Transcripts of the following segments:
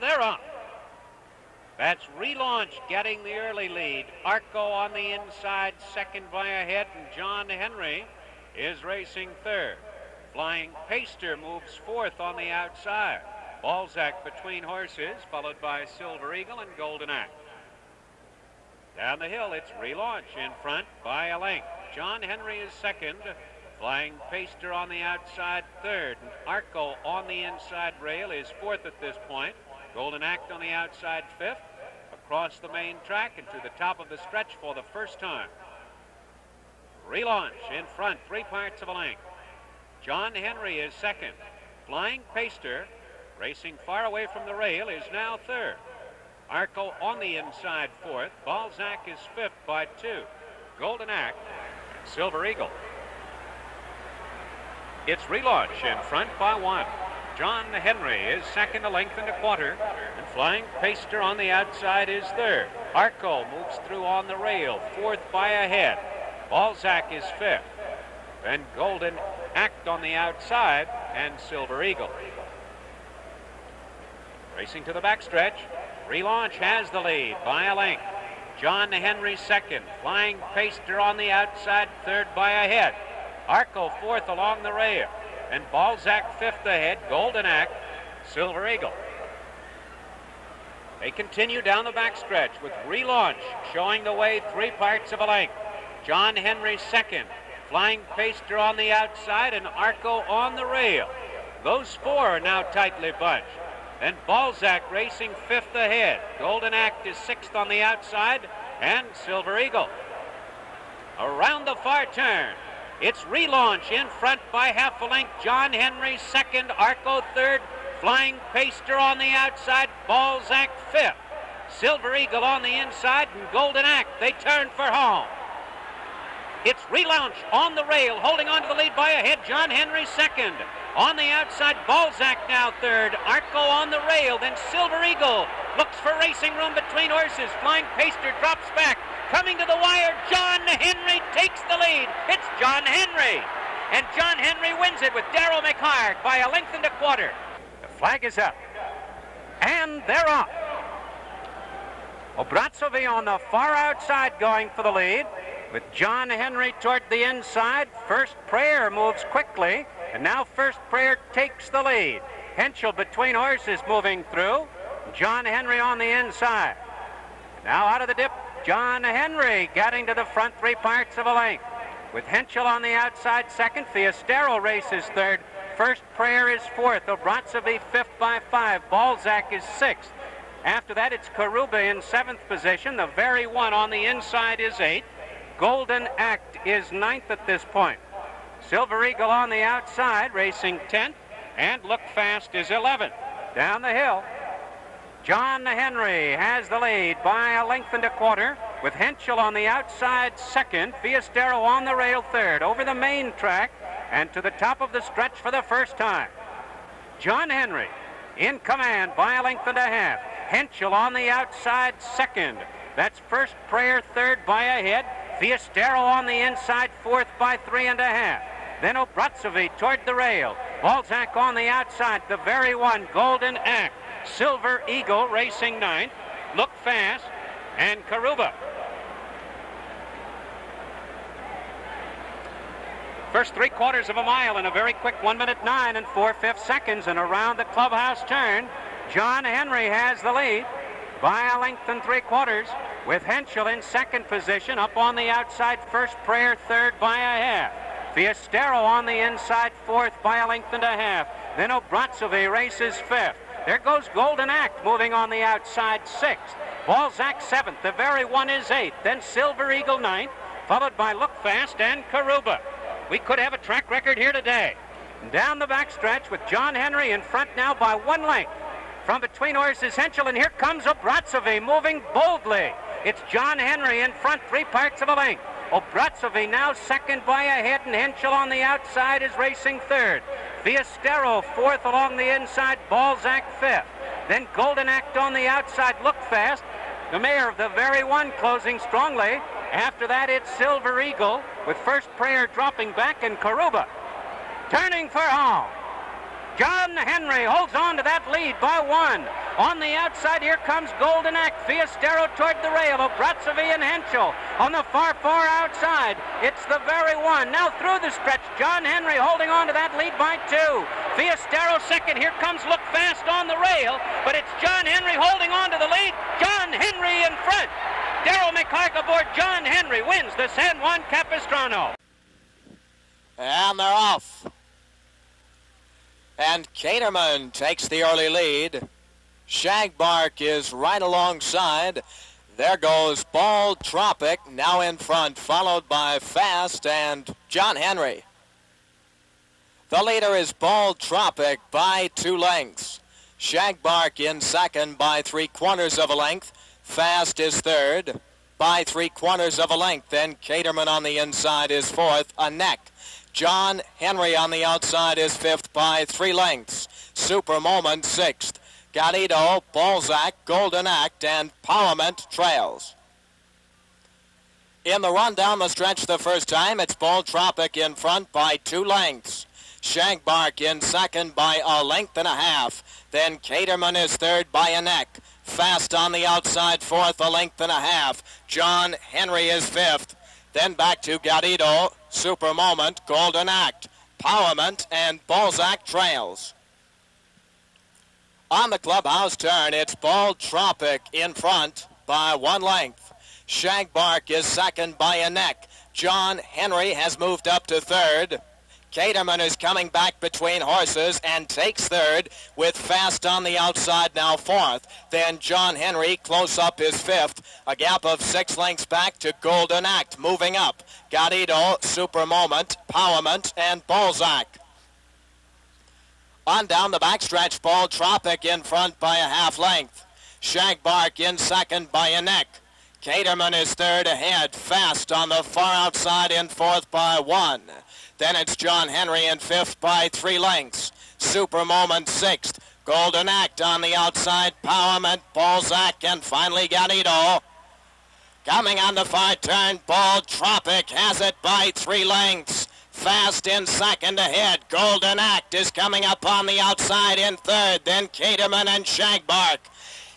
they're off. That's relaunch getting the early lead. Arco on the inside, second by a head, and John Henry is racing third. Flying Paster moves fourth on the outside. Balzac between horses, followed by Silver Eagle and Golden Act. Down the hill, it's relaunch in front by a length. John Henry is second. Flying Paster on the outside, third. And Arco on the inside rail is fourth at this point. Golden Act on the outside, fifth. Across the main track and to the top of the stretch for the first time. Relaunch in front, three parts of a length. John Henry is second. Flying Paster, racing far away from the rail, is now third. Arco on the inside fourth. Balzac is fifth by two. Golden Act, Silver Eagle. It's relaunch in front by one. John Henry is second, a length and a quarter. And Flying Paster on the outside is third. Arco moves through on the rail, fourth by a head. Balzac is fifth. Then Golden Act on the outside and Silver Eagle. Racing to the backstretch. Relaunch has the lead by a length. John Henry second. Flying Paster on the outside, third by a head. Arco fourth along the rail. And Balzac fifth ahead. Golden Act, Silver Eagle. They continue down the backstretch with relaunch showing the way three parts of a length. John Henry second. Flying Paster on the outside and Arco on the rail. Those four are now tightly bunched. And Balzac racing fifth ahead. Golden Act is sixth on the outside, and Silver Eagle. Around the far turn, it's relaunch in front by half a length. John Henry second, Arco third, Flying Paster on the outside, Balzac fifth. Silver Eagle on the inside, and Golden Act. They turn for home. It's relaunch on the rail, holding on to the lead by a head. John Henry second. On the outside, Balzac now third. Arco on the rail. Then Silver Eagle looks for racing room between horses. Flying Paster drops back. Coming to the wire, John Henry takes the lead. It's John Henry. And John Henry wins it with Darrel McHargue by a length and a quarter. The flag is up. And they're off. Obraztsovy on the far outside going for the lead. With John Henry toward the inside, First Prayer moves quickly, and now First Prayer takes the lead. Henschel between horses moving through. John Henry on the inside. Now out of the dip, John Henry getting to the front three parts of a length. With Henschel on the outside second, Fiestero races third. First Prayer is fourth. Obraztsovy fifth by five. Balzac is sixth. After that, it's Karuba in seventh position. The very one on the inside is eighth. Golden Act is ninth at this point. Silver Eagle on the outside, racing 10th, and Look Fast is 11th. Down the hill, John Henry has the lead by a length and a quarter, with Henschel on the outside second, Fiestero on the rail third, over the main track, and to the top of the stretch for the first time. John Henry in command by a length and a half. Henschel on the outside second. That's first prayer third by a head. Fiestero on the inside, fourth by three and a half. Then Obraztsovy toward the rail. Balzac on the outside, the very one, Golden Act. Silver Eagle racing ninth. Look fast. And Karuba. First three quarters of a mile in a very quick one minute nine and four fifths seconds. And around the clubhouse turn, John Henry has the lead by a length and three quarters with Henschel in second position up on the outside first prayer third by a half Fiestero on the inside fourth by a length and a half then Obraztsovy races fifth there goes Golden Act moving on the outside sixth Balzac seventh the very one is eighth then Silver Eagle ninth followed by Look Fast and Karuba we could have a track record here today down the backstretch with John Henry in front now by one length from between horses, Henschel, and here comes Obraztsovy moving boldly. It's John Henry in front, three parts of a length. Obraztsovy now second by a head, and Henschel on the outside is racing third. Fiestero fourth along the inside, Balzac fifth. Then Golden Act on the outside, look fast. The mayor of the very one closing strongly. After that, it's Silver Eagle with First Prayer dropping back and Karuba turning for home. John Henry holds on to that lead by one. On the outside, here comes Golden Act. Fiestero toward the rail. Obraztsovy and Henschel on the far, far outside. It's the very one. Now through the stretch, John Henry holding on to that lead by two. Fiestero second. Here comes Look Fast on the rail, but it's John Henry holding on to the lead. John Henry in front. Darrel McHargue aboard John Henry wins the San Juan Capistrano. And they're off. And Caterman takes the early lead. Shagbark is right alongside. There goes Bold Tropic now in front, followed by Fast and John Henry. The leader is Bold Tropic by two lengths. Shagbark in second by three quarters of a length. Fast is third by three quarters of a length. Then Caterman on the inside is fourth, a neck. John Henry on the outside is fifth by three lengths. Super Moment sixth. Garrido, Balzac, Golden Act, and Parliament trails. In the run down the stretch the first time, it's Bold Tropic in front by two lengths. Shagbark in second by a length and a half. Then Caterman is third by a neck. Fast on the outside, fourth, a length and a half. John Henry is fifth. Then back to Garrido, Super Moment, Golden Act, Powerment, and Balzac Trails. On the clubhouse turn, it's Bold Tropic in front by one length. Shagbark is second by a neck. John Henry has moved up to third. Caterman is coming back between horses and takes third with Fast on the outside now fourth. Then John Henry close up is fifth. A gap of six lengths back to Golden Act moving up. Garrido, Super Moment, Powerment, and Balzac. On down the backstretch, Bold Tropic in front by a half length. Shagbark in second by a neck. Caterman is third ahead, fast on the far outside in fourth by one. Then it's John Henry in fifth by three lengths. Super Moment sixth. Golden Act on the outside. Powerment, Balzac, and finally Garrido. Coming on the far turn, Bold Tropic has it by three lengths. Fast in second ahead. Golden Act is coming up on the outside in third. Then Caterman and Shagbark.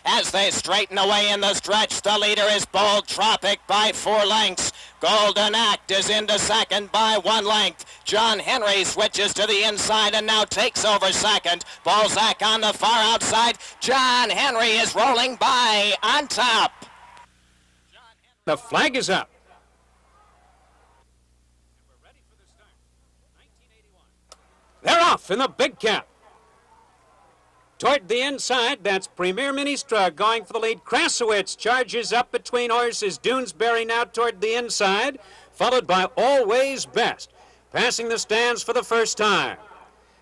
As they straighten away in the stretch, the leader is Bold Tropic by four lengths. Golden Act is into second by one length. John Henry switches to the inside and now takes over second. Balzac on the far outside. John Henry is rolling by on top. The flag is up. They're off in the big cap. Toward the inside, that's Premier Ministra going for the lead. Krasowitz charges up between horses. Doonesbury now toward the inside, followed by Always Best, passing the stands for the first time.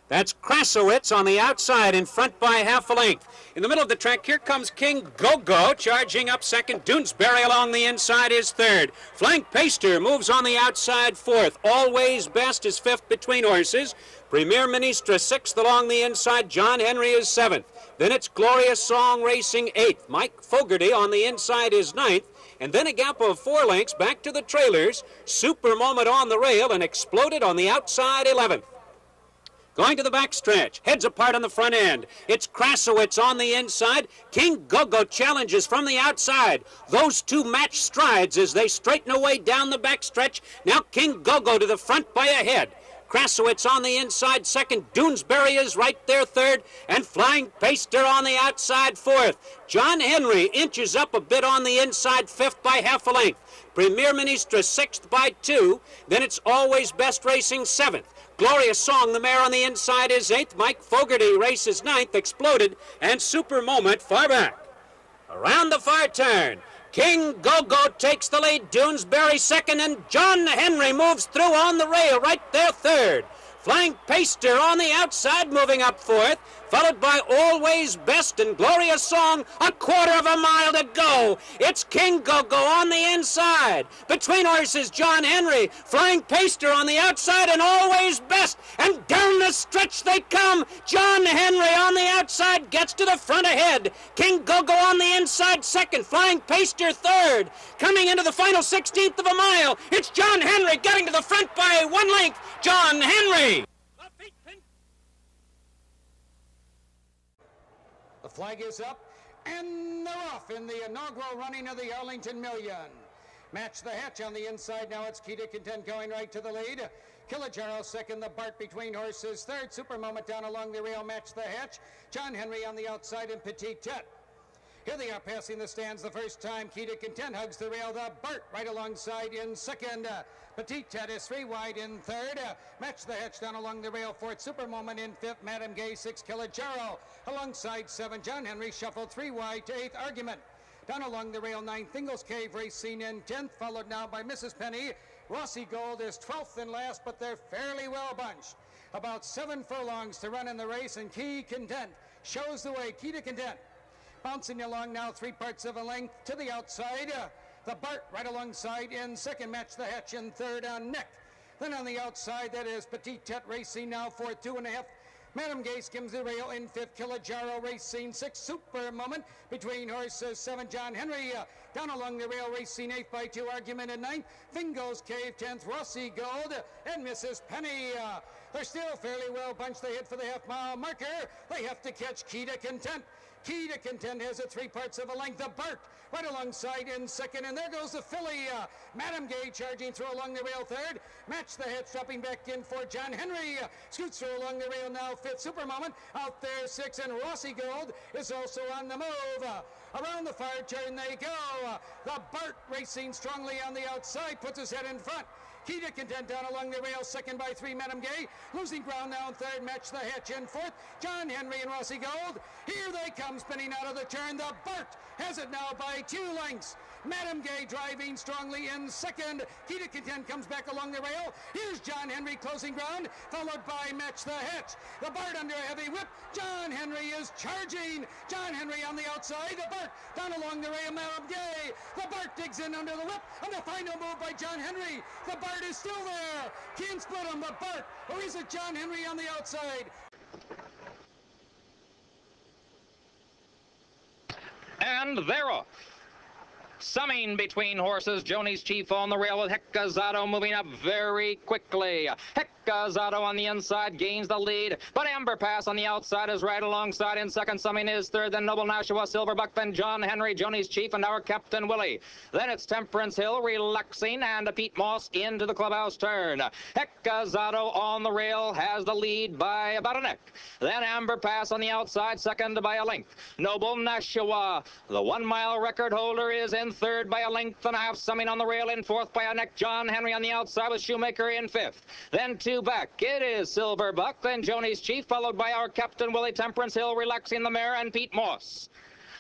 That's Krasowitz on the outside in front by half a length. In the middle of the track, here comes King Gogo charging up second. Doonesbury along the inside is third. Flying Paster moves on the outside fourth. Always Best is fifth between horses. Premier Ministra sixth along the inside. John Henry is seventh. Then it's Glorious Song Racing eighth. Mike Fogarty on the inside is ninth. And then a gap of four lengths back to the trailers. Super Moment on the rail and exploded on the outside 11th. Going to the backstretch, heads apart on the front end. It's Krasowitz on the inside. King Gogo challenges from the outside. Those two match strides as they straighten away down the backstretch. Now King Gogo to the front by a head. Krasowitz on the inside second. Doonesbury is right there third. And Flying Paster on the outside fourth. John Henry inches up a bit on the inside fifth by half a length. Premier Ministra sixth by two. Then it's Always Best Racing seventh. Glorious Song, the mare on the inside is eighth. Mike Fogarty races ninth, exploded, and Super Moment far back. Around the far turn, King Gogo takes the lead, Doonesbury second, and John Henry moves through on the rail right there third. Flying Paster on the outside, moving up fourth, followed by Always Best and Glorious Song. A quarter of a mile to go. It's King Gogo on the inside. Between horses, John Henry. Flying Paster on the outside and Always Best. And down the stretch they come. John Henry on the outside gets to the front ahead. King Gogo on the inside second. Flying Paster third. Coming into the final 16th of a mile. It's John Henry getting to the front by one length. John Henry. The flag is up, and they're off in the inaugural running of the Arlington Million. Match the hatch on the inside. Now it's Key to Content going right to the lead. Kilimanjaro second, the Bart between horses third. Super Moment down along the rail. Match the hatch. John Henry on the outside and Petit Tete. Here they are passing the stands the first time. Key to Content hugs the rail. The Bart right alongside in second. Uh, Petite Tete is three wide in third. Uh, match the hatch down along the rail. Fourth Super Moment in fifth. Madam Gay six. Kilimanjaro alongside seven. John Henry shuffled three wide to eighth. Argument. Down along the rail, nine Thingles Cave race seen in 10th, followed now by Mrs. Penny. Rossi Gold is 12th and last, but they're fairly well bunched. About seven furlongs to run in the race, and Key Content shows the way. Key to Content bouncing along now three parts of a length to the outside. Uh, the Bart right alongside in second, match the hatch in third on neck. Then on the outside, that is Petite Tete Racing now for two and a half Madam Gay skims the rail in fifth. Kilimanjaro Racing six. Super moment between horses seven. John Henry uh, down along the rail scene eighth by two. Argument in ninth. Fingal's Cave tenth. Rossi Gold and Mrs. Penny. Uh, they're still fairly well bunched. They hit for the half mile marker. They have to catch Key to Content. Key to Content has it three parts of a length. The Bart right alongside in second. And there goes the filly. Uh, Madam Gay charging through along the rail third. Match the head dropping back in for John Henry. Uh, scoots through along the rail now fifth. Super Moment out there six. And Rossi Gold is also on the move. Uh, around the fire turn they go. Uh, the Bart racing strongly on the outside puts his head in front. To Content down along the rail, second by three, Madam Gay. Losing ground now in third, match the hatch in fourth. John Henry and Rossi Gold. Here they come, spinning out of the turn. The Bart has it now by two lengths. Madam Gay driving strongly in second. To Content comes back along the rail. Here's John Henry closing ground, followed by Match the Hatch. The Bart under a heavy whip. John Henry is charging. John Henry on the outside. The Bart down along the rail. Madam Gay. The Bart digs in under the whip. And the final move by John Henry. The Bart is still there. Can't split him. The Bart. Or is it John Henry on the outside? And they're off. Summing between horses. Joni's Chief on the rail with Hechizado moving up very quickly. Hechizado on the inside gains the lead, but Amber Pass on the outside is right alongside in second. Summing is third, then Noble Nashua, Silverbuck, then John Henry, Joni's Chief, and our Captain Willie. Then it's Temperence Hill relaxing and Peat Moss into the clubhouse turn. Hechizado on the rail has the lead by about a neck. Then Amber Pass on the outside, second by a length. Noble Nashua, the one mile record holder, is in third by a length and a half. Summing on the rail in fourth by a neck. John Henry on the outside with Shoemaker in fifth. Then two back. It is Silver Buck, then Joni's Chief, followed by our Captain Willie Temperence Hill relaxing the mare and Peat Moss.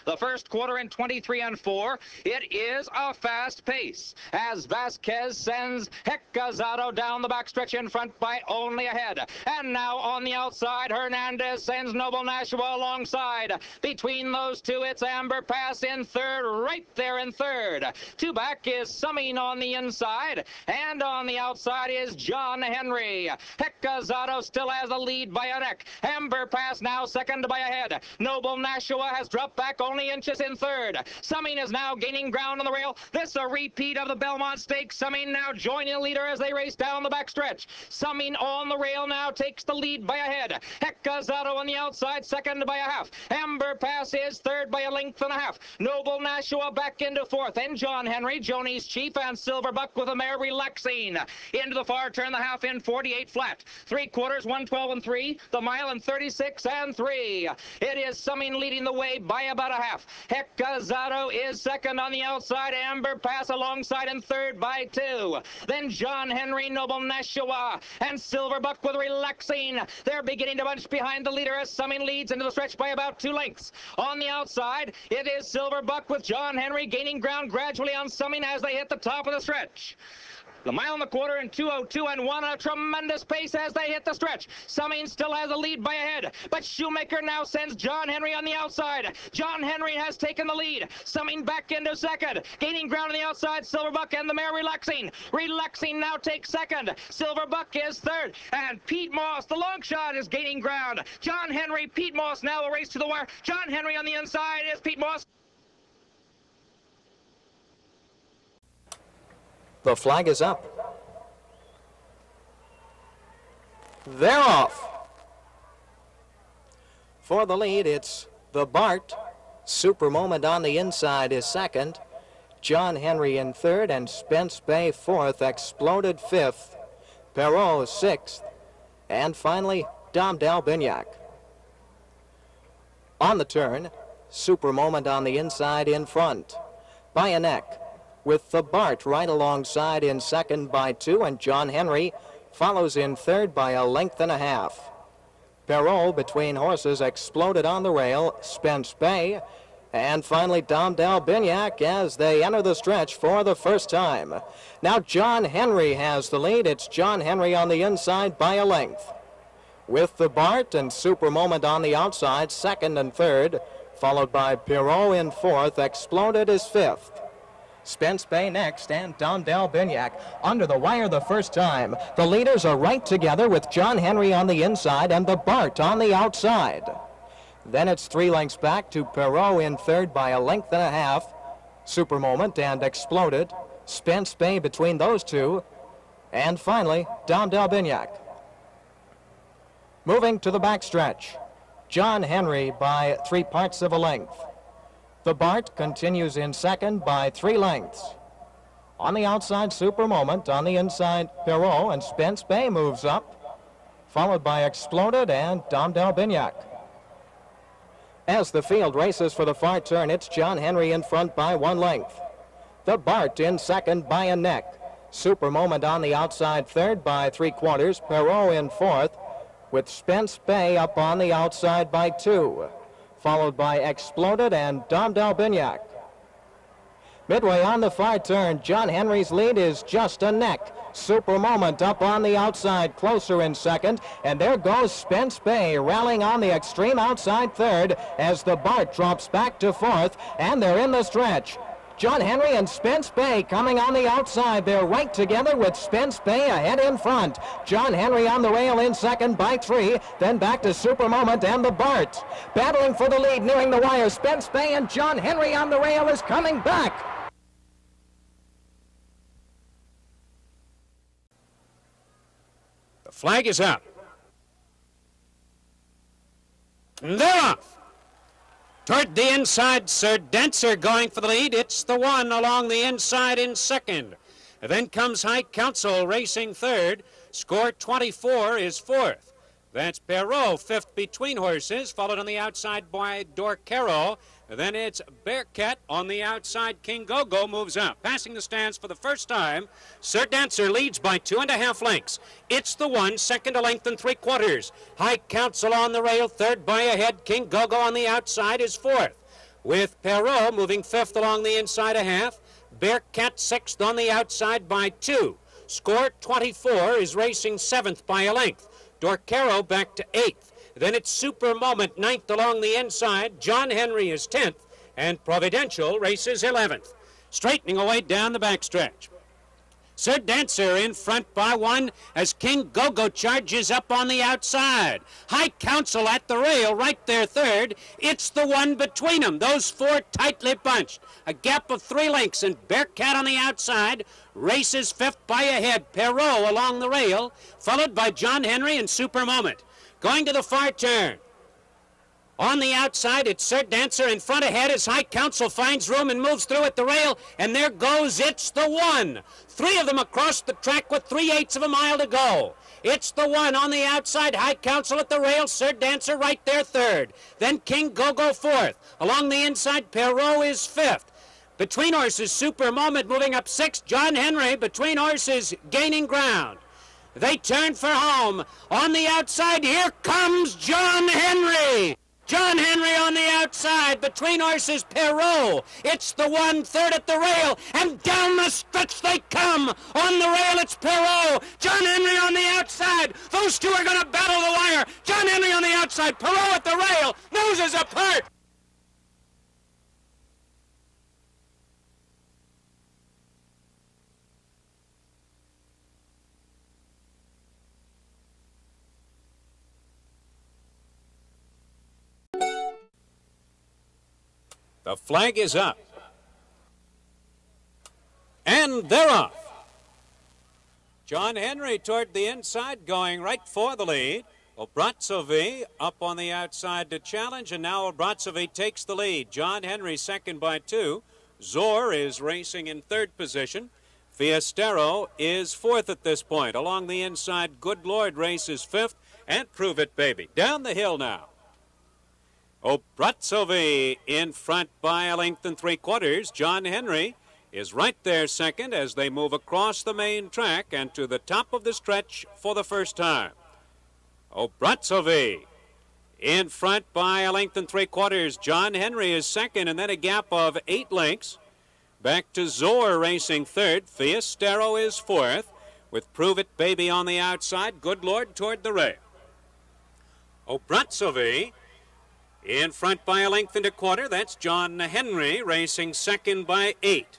The first quarter in 23 and 4. It is a fast pace as Vasquez sends Hechizado down the backstretch in front by only a head. And now on the outside, Hernandez sends Noble Nashua alongside. Between those two, it's Amber Pass in third, right there in third. Two back is Summing on the inside, and on the outside is John Henry. Hechizado still has the lead by a neck. Amber Pass now second by a head. Noble Nashua has dropped back only inches in third. Summing is now gaining ground on the rail. This a repeat of the Belmont Stakes. Summing now joining the leader as they race down the backstretch. Summing on the rail now takes the lead by a head. Hechizado on the outside, second by a half. Amber Pass is third by a length and a half. Noble Nashua back into fourth. And John Henry, Joni's Chief, and Silverbuck with a mare relaxing. Into the far turn, the half in 48 flat. Three quarters, 112 and three. The mile in 36 and three. It is Summing leading the way by about a half. Hechizado is second on the outside. Amber Pass alongside in third by two. Then John Henry, Noble Nashua, and Silverbuck with relaxing. They're beginning to bunch behind the leader as Summing leads into the stretch by about two lengths. On the outside, it is Silverbuck with John Henry gaining ground gradually on Summing as they hit the top of the stretch. The mile and a quarter in 202 and one, a tremendous pace as they hit the stretch. Summing still has a lead by a head, but Shoemaker now sends John Henry on the outside. John Henry has taken the lead. Summing back into second, gaining ground on the outside. Silverbuck and the mare relaxing. Relaxing now takes second. Silverbuck is third, and Peat Moss, the long shot, is gaining ground. John Henry, Peat Moss now a race to the wire. John Henry on the inside is Peat Moss. The flag is up. They're off. For the lead, it's the Bart. Super Moment on the inside is second. John Henry in third and Spence Bay fourth, Exploded fifth, Perrault sixth, and finally Dom d'Albignac. On the turn, Super Moment on the inside in front. By a neck, with the Bart right alongside in second by two, and John Henry follows in third by a length and a half. Perrault between horses exploded on the rail, Spence Bay, and finally Dom d'Albignac as they enter the stretch for the first time. Now John Henry has the lead. It's John Henry on the inside by a length. With the Bart and Super Moment on the outside, second and third, followed by Perrault in fourth, Exploded is fifth. Spence Bay next, and Dom d'Albignac under the wire the first time. The leaders are right together with John Henry on the inside and the Bart on the outside. Then it's three lengths back to Perrault in third by a length and a half. Super Moment and Exploded. Spence Bay between those two. And finally, Dom d'Albignac. Moving to the backstretch. John Henry by three parts of a length. The Bart continues in second by three lengths. On the outside, Super Moment. On the inside, Perrault and Spence Bay moves up, followed by Exploded and Dom d'Albignac. As the field races for the far turn, it's John Henry in front by one length. The Bart in second by a neck. Super Moment on the outside third by three quarters. Perrault in fourth, with Spence Bay up on the outside by two followed by Exploded and Dom d'Albignac. Midway on the far turn, John Henry's lead is just a neck. Super Moment up on the outside, closer in second. And there goes Spence Bay rallying on the extreme outside third as the Bart drops back to fourth. And they're in the stretch. John Henry and Spence Bay coming on the outside. They're right together with Spence Bay ahead in front. John Henry on the rail in second by three. Then back to Super Moment and the Bart. Battling for the lead, nearing the wire. Spence Bay and John Henry on the rail is coming back. The flag is up. And they're off. Toward the inside, Sir Dancer going for the lead. It's the one along the inside in second. Then comes High Council racing third. Score 24 is fourth. That's Perrault, fifth between horses, followed on the outside by Dorcaro. Then it's Bearcat on the outside. King Gogo moves up. Passing the stands for the first time, Sir Dancer leads by two and a half lengths. It's the one, second a length and three quarters. High Council on the rail, third by a head. King Gogo on the outside is fourth. With Perrault moving fifth along the inside a half. Bearcat sixth on the outside by two. Score 24 is racing seventh by a length. Dorcaro back to eighth. Then it's Super Moment, ninth along the inside. John Henry is 10th. And Providential races 11th. Straightening away down the backstretch. Sir Dancer in front by one as King Gogo charges up on the outside. High Council at the rail, right there third. It's the one between them. Those four tightly bunched. A gap of three lengths and Bearcat on the outside. Races fifth by a head. Perrault along the rail, followed by John Henry and Super Moment. Going to the far turn. On the outside, it's Sir Dancer in front ahead as High Council finds room and moves through at the rail. And there goes It's the One. Three of them across the track with three-eighths of a mile to go. It's the one on the outside. High Council at the rail. Sir Dancer right there third. Then King Gogo fourth. Along the inside, Perrault is fifth. Between horses, Super Moment moving up sixth. John Henry between horses gaining ground. They turn for home. On the outside, here comes John Henry. John Henry on the outside, between horses, Perrault. It's the one third at the rail, and down the stretch they come. On the rail, it's Perrault. John Henry on the outside. Those two are going to battle the wire. John Henry on the outside, Perrault at the rail, noses apart. The flag is up. And they're off. John Henry toward the inside, going right for the lead. Obraztsovy up on the outside to challenge, and now Obraztsovy takes the lead. John Henry second by two. Zor is racing in third position. Fiestero is fourth at this point. Along the inside, Good Lord races fifth, and Prove It Baby. Down the hill now. Obraztsovy in front by a length and three quarters. John Henry is right there second as they move across the main track and to the top of the stretch for the first time. Obraztsovy in front by a length and three quarters. John Henry is second, and then a gap of eight lengths. Back to Zor racing third. Fiestero is fourth, with Prove It Baby on the outside. Good Lord toward the rail. Obraztsovy in front by a length and a quarter. That's John Henry racing second by eight.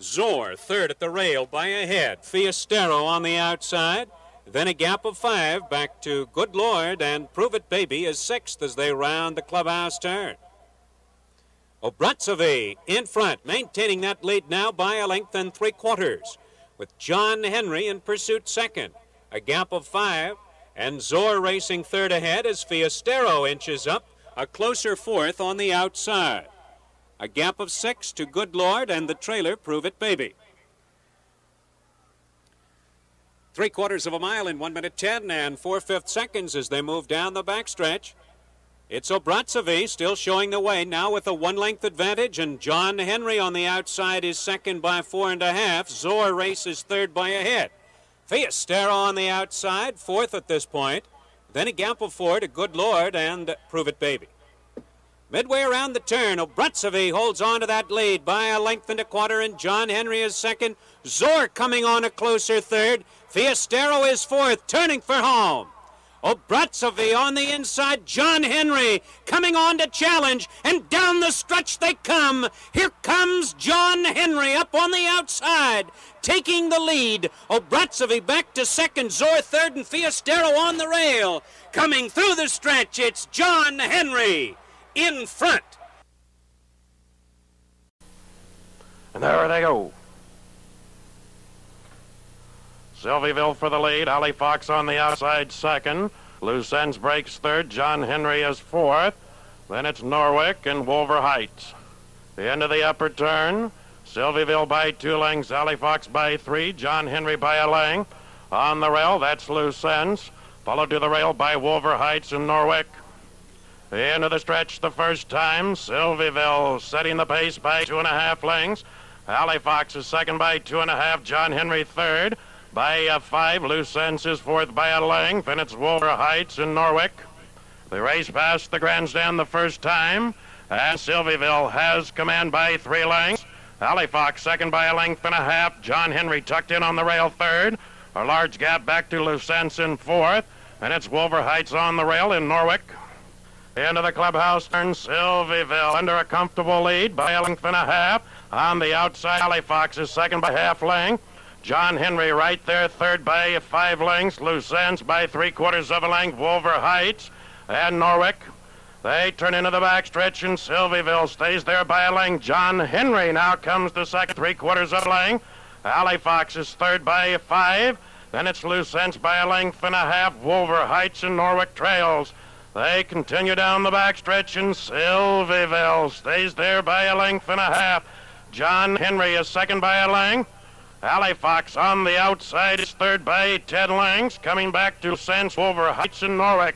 Zor third at the rail by a head. Fiestero on the outside. Then a gap of five back to Good Lord and Prove It Baby is sixth as they round the clubhouse turn. Obraztsovy in front, maintaining that lead now by a length and three quarters, with John Henry in pursuit second. A gap of five, and Zor racing third ahead as Fiestero inches up, a closer fourth on the outside. A gap of six to Good Lord and the trailer Prove It Baby. Three quarters of a mile in one minute ten and four fifth seconds as they move down the backstretch. It's Obraztsovy still showing the way now with a one length advantage, and John Henry on the outside is second by four and a half. Zor races third by a head. Fiestero on the outside, fourth at this point. Then a of four to Good Lord and Prove It Baby. Midway around the turn, Obraztsovy holds on to that lead by a length and a quarter, and John Henry is second. Zor coming on a closer third. Fiestero is fourth, turning for home. Oh, Obraztsovy on the inside, John Henry coming on to challenge, and down the stretch they come. Here comes John Henry up on the outside, taking the lead. Oh, Obraztsovy back to second, Zor third, and Fiestero on the rail. Coming through the stretch, it's John Henry in front. And there they go. Silveyville for the lead. Holly Fox on the outside second. Ends breaks third. John Henry is fourth. Then it's Norwick and Wolver Heights. The end of the upper turn. Silveyville by two lengths. Holly Fox by three. John Henry by a length. On the rail, that's Ends. Followed to the rail by Wolver Heights and Norwick. The end of the stretch the first time. Silveyville setting the pace by two and a half lengths. Halifax is second by two and a half. John Henry third by a five. Ends is fourth by a length, and it's Wolver Heights in Norwick. The race passed the grandstand the first time, and Silveyville has command by three lengths. Halifax second by a length and a half. John Henry tucked in on the rail third. A large gap back to Ends in fourth, and it's Wolver Heights on the rail in Norwick. Into the clubhouse turns Silveyville under a comfortable lead by a length and a half. On the outside, Halifax is second by half length. John Henry right there, third by five lengths. Ends by three quarters of a length. Wolver Heights and Norwick. They turn into the backstretch, and Silveyville stays there by a length. John Henry now comes to second, three quarters of a length. Alley Fox is third by five. Then it's Ends by a length and a half. Wolver Heights and Norwick trails. They continue down the backstretch, and Silveyville stays there by a length and a half. John Henry is second by a length. Halifax on the outside is third by 10 lengths, coming back to Sense over Heights and Norwick.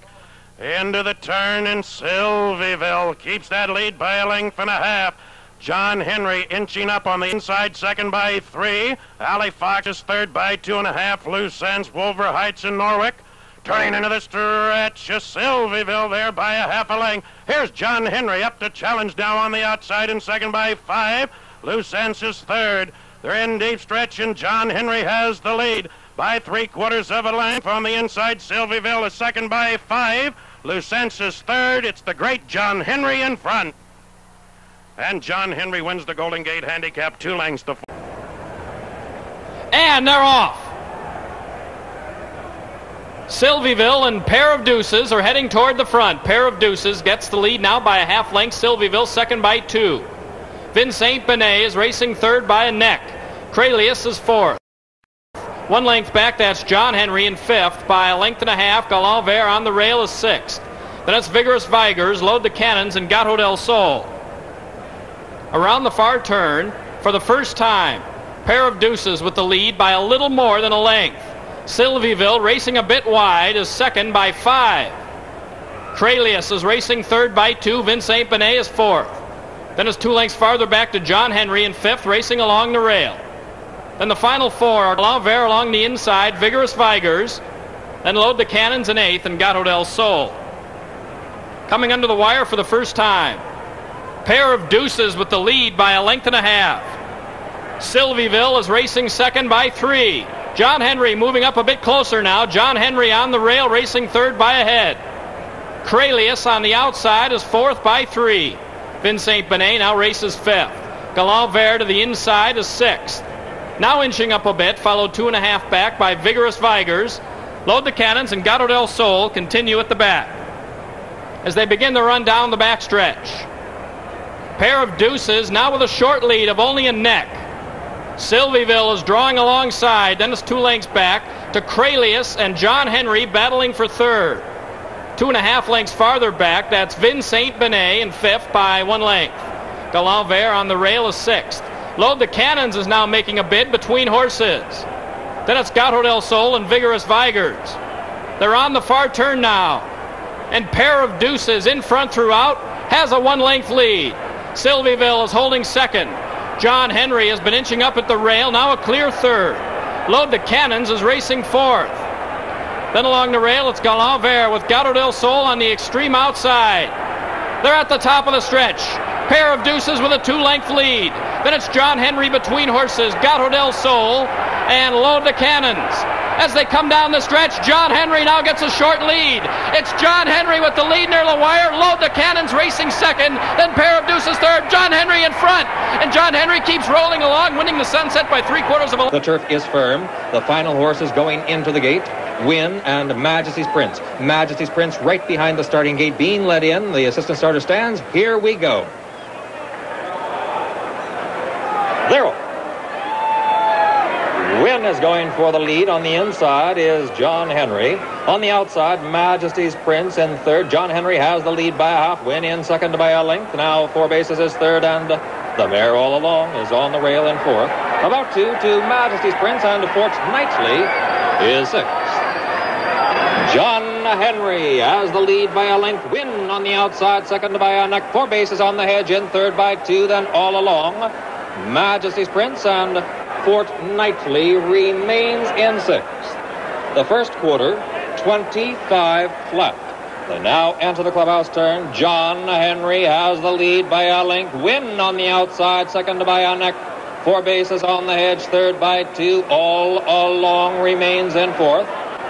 Into the turn, and Silveyville keeps that lead by a length and a half. John Henry inching up on the inside, second by three. Halifax is third by two and a half. Loose Ends, Wolver Heights and Norwick. Turning into the stretch, Silveyville there by a half a length. Here's John Henry up to challenge now on the outside and second by five. Loose Ends is third. They're in deep stretch, and John Henry has the lead by three quarters of a length. On the inside, Silveyville is second by five. Ends is third. It's the great John Henry in front. And John Henry wins the Golden Gate Handicap two lengths to four. And they're off. Silveyville and Pair of Deuces are heading toward the front. Pair of Deuces gets the lead now by a half length. Silveyville second by two. Vincent Benet is racing third by a neck. Cralius is fourth. One length back, that's John Henry in fifth by a length and a half. Galant Vert on the rail is sixth. Then it's Vigorous Vigors, Load the Cannons, and Gato del Sol. Around the far turn, for the first time, pair of deuces with the lead by a little more than a length. Silveyville racing a bit wide is second by five. Cralius is racing third by two. Vincent Benet is fourth. Then it's two lengths farther back to John Henry in fifth, racing along the rail. Then the final four are L'Envers along the inside, Vigorous Vigors, then Load the Cannons in eighth, and Gato del Sol. Coming under the wire for the first time. Pair of deuces with the lead by a length and a half. Silveyville is racing second by three. John Henry moving up a bit closer now. John Henry on the rail racing third by a head. Cralius on the outside is fourth by three. Vincent Benet now races fifth. Galant to the inside is sixth. Now inching up a bit, followed two and a half back by Vigorous Vigors. Load the Cannons and Gato del Sol continue at the back. As they begin to run down the backstretch. Pair of deuces now with a short lead of only a neck. Silveyville is drawing alongside. Then it's two lengths back to Cralius and John Henry battling for third. Two and a half lengths farther back, that's Vincent Benet in fifth by one length. Galant Vert on the rail is sixth. Load the Cannons is now making a bid between horses. Then it's Gato del Sol and Vigorous Vigors. They're on the far turn now. And pair of deuces in front throughout has a one length lead. Silveyville is holding second. John Henry has been inching up at the rail, now a clear third. Load the Cannons is racing fourth. Then along the rail, it's Galant Vert with Gato del Sol on the extreme outside. They're at the top of the stretch. Pair of deuces with a two length lead. Then it's John Henry between horses, Gato del Sol, and Load the Cannons. As they come down the stretch, John Henry now gets a short lead. It's John Henry with the lead near the wire. Load the Cannons racing second. Then pair of deuces third. John Henry in front. And John Henry keeps rolling along, winning the sunset by three quarters of a. The turf is firm. The final horses going into the gate. Win and Majesty's Prince. Majesty's Prince right behind the starting gate, being led in. The assistant starter stands. Here we go. Zero. Win is going for the lead. On the inside is John Henry. On the outside, Majesty's Prince in third. John Henry has the lead by a half. Win in second by a length. Now four bases is third, and the mare all along is on the rail in fourth. About two to Majesty's Prince, and Fort Knightley is sixth. John Henry has the lead by a length. Win on the outside, second by a neck. Four bases on the hedge, in third by two. Then all along, Majesty's Prince and Fort Knightley remains in sixth. The first quarter, 25 flat. They now enter the clubhouse turn. John Henry has the lead by a length. Win on the outside, second by a neck. Four bases on the hedge, third by two. All along remains in fourth.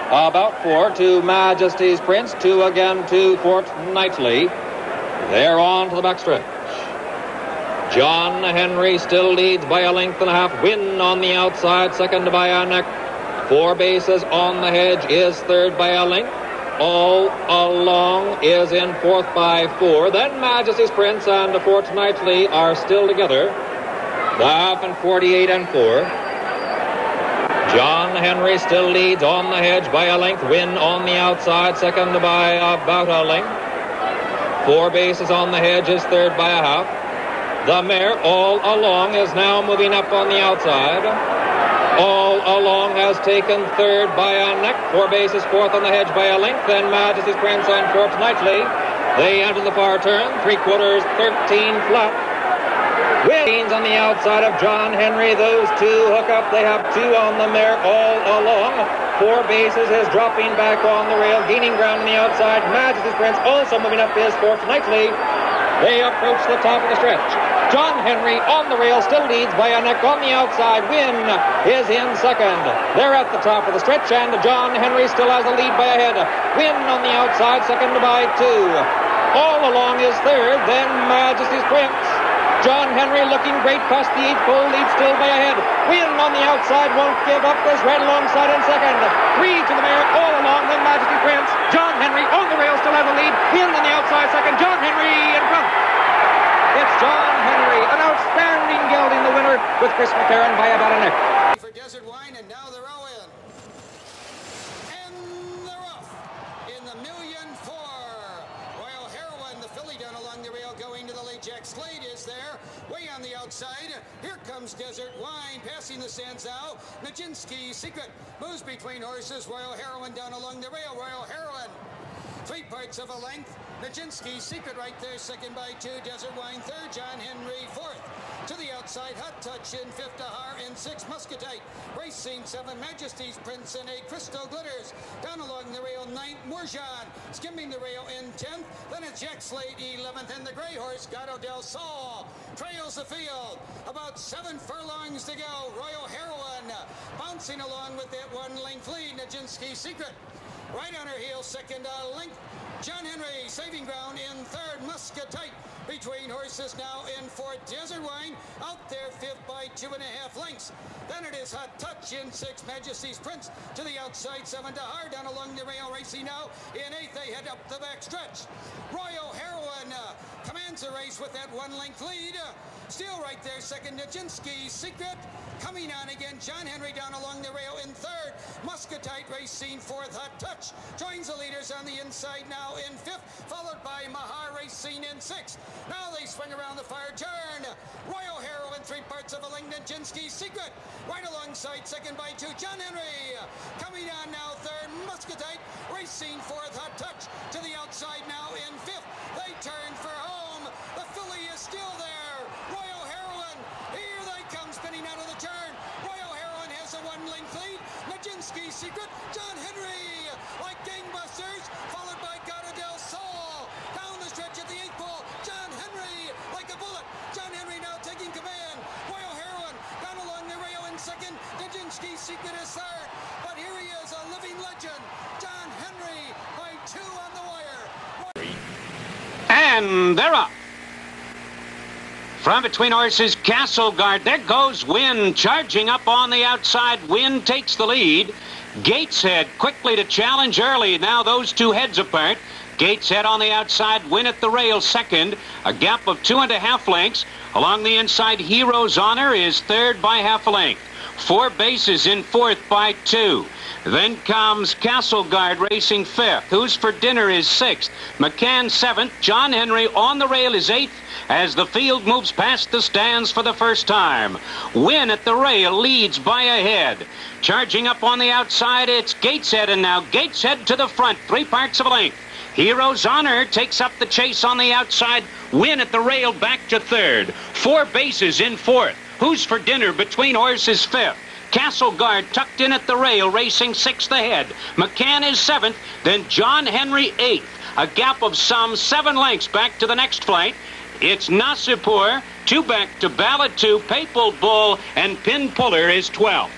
About four to Majesty's Prince, two again to Fort Knightley. They're on to the backstretch. John Henry still leads by a length and a half. Win on the outside, second by a neck. Four bases on the hedge is third by a length. All along is in fourth by four. Then Majesty's Prince and Fort Knightley are still together. The half and 48 and four. John Henry still leads on the hedge by a length. Win on the outside, second by about a length. Four bases on the hedge is third by a half. The mare all along is now moving up on the outside. All along has taken third by a neck. Four bases fourth on the hedge by a length. Then Majesty's and Fort Knightley. They enter the far turn. Three quarters, 13 flat. Wins on the outside of John Henry. Those two hook up. They have two on the mare all along. Four bases is dropping back on the rail, gaining ground on the outside. Majesty's Prince also moving up his fourth Knightley. They approach the top of the stretch. John Henry on the rail still leads by a neck on the outside. Win is in second. They're at the top of the stretch, and John Henry still has the lead by a head. Win on the outside, second by two. All along is third, then Majesty's Prince. John Henry looking great past the eight pole, lead still by a head. Win on the outside, won't give up, is right alongside in second. Three to the mare all along, then Majesty Prince. John Henry on the rail still has the lead. Win on the outside, second. John Henry in front. It's John Henry, an outstanding gelding, the winner with Chris McCarron by about a neck. For Desert Wine, and now they're all in. along the rail going to the lead. Jack Slade is there, way on the outside. Here comes Desert Wine, passing the Sanzao. Nijinsky Secret moves between horses. Royal Heroine down along the rail. Royal Heroine three parts of a length. Nijinsky, secret right there, second by two. Desert Wine, third. John Henry, fourth. To the outside, Hot Touch in fifth, Ahar in six, Muscatite. Racing seven, Majesty's Prince in eight, Crystal Glitters. Down along the rail, ninth, Mourjan. Skimming the rail in tenth. Then it's Jack Slade, eleventh, and the gray horse, Gato del Sol. Trails the field. About seven furlongs to go. Royal Heroine bouncing along with that one length lead. Nijinsky Secret Right on her heels, second uh, length. John Henry saving ground in third. Muscatite between horses now in fourth. Desert Wine out there fifth by two and a half lengths. Then it is Hot Touch in six. Majesty's Prince to the outside. Seven to hard down along the rail racing now. In eighth, they head up the back stretch. Royal Heroine uh, commands the race with that one length lead. Uh, still right there, second. Nijinsky Secret coming on again. John Henry down along the rail in third. Muscatite racing fourth. Hot Touch joins the leaders on the inside now in fifth, followed by Mahar racing in sixth. Now they swing around the far turn. Royal Heroine, three parts of a length, Nijinsky Secret. Right alongside second by two. John Henry coming on now third. Muscatite racing fourth. Hot Touch to the outside now in fifth. They turn for home. The filly is still there. Royal Heroine, here they come spinning out of the turn. Royal Heroine has a one length lead. Nijinsky Secret. John Henry like gangbusters, followed by Gato del Sol. Down the stretch at the eighth pole. John Henry like a bullet. John Henry now taking command. Royal Heroine down along the rail in second. Secret is third. But here he is, a living legend. John Henry by two on the wire. And they're up. From between horses, Castle Guard. There goes Win charging up on the outside. Win takes the lead. Gateshead quickly to challenge early. Now those two heads apart. Gateshead on the outside, Win at the rail second. A gap of two and a half lengths. Along the inside, Hero's Honor is third by half a length. Four bases in fourth by two. Then comes Castle Guard racing fifth. Who's for dinner is sixth. McCann seventh. John Henry on the rail is eighth as the field moves past the stands for the first time. Win at the rail leads by a head. Charging up on the outside, it's Gateshead, and now Gateshead to the front, three parts of a length. Hero's Honor takes up the chase on the outside. Win at the rail back to third. Four bases in fourth. Who's for dinner between horses fifth? Castle Guard tucked in at the rail, racing sixth ahead. McCann is seventh, then John Henry eighth. A gap of some seven lengths back to the next flight. It's Nasipur, two back to Ballad 2, Papal Bull, and Pin Puller is 12.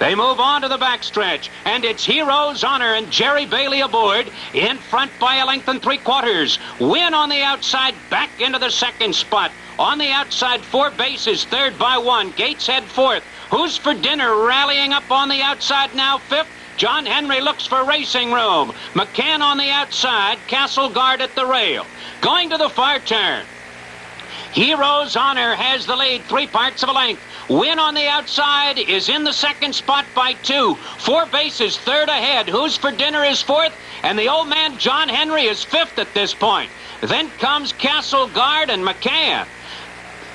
They move on to the backstretch, and it's Hero's Honor and Jerry Bailey aboard, in front by a length and three quarters. Win on the outside, back into the second spot. On the outside, four bases, third by one. Gateshead fourth. Who's for dinner rallying up on the outside now, fifth? John Henry looks for racing room. McCann on the outside, Castle Guard at the rail. Going to the far turn. Hero's Honor has the lead, three parts of a length. Win on the outside is in the second spot by two. Four bases, third ahead. Who's for dinner is fourth, and the old man John Henry is fifth at this point. Then comes Castle Guard and McCann.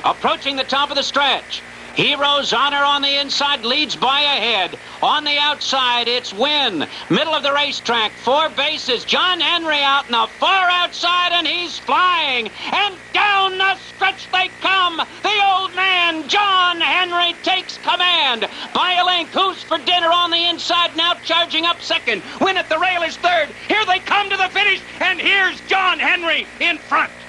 Approaching the top of the stretch. Hero's Honor on the inside leads by a head. On the outside, it's Win. Middle of the racetrack, four bases. John Henry out in the far outside, and he's flying. And down the stretch they come. The old man, John Henry, takes command. By a length, who's for dinner on the inside now charging up second. Win at the rail is third. Here they come to the finish, and here's John Henry in front.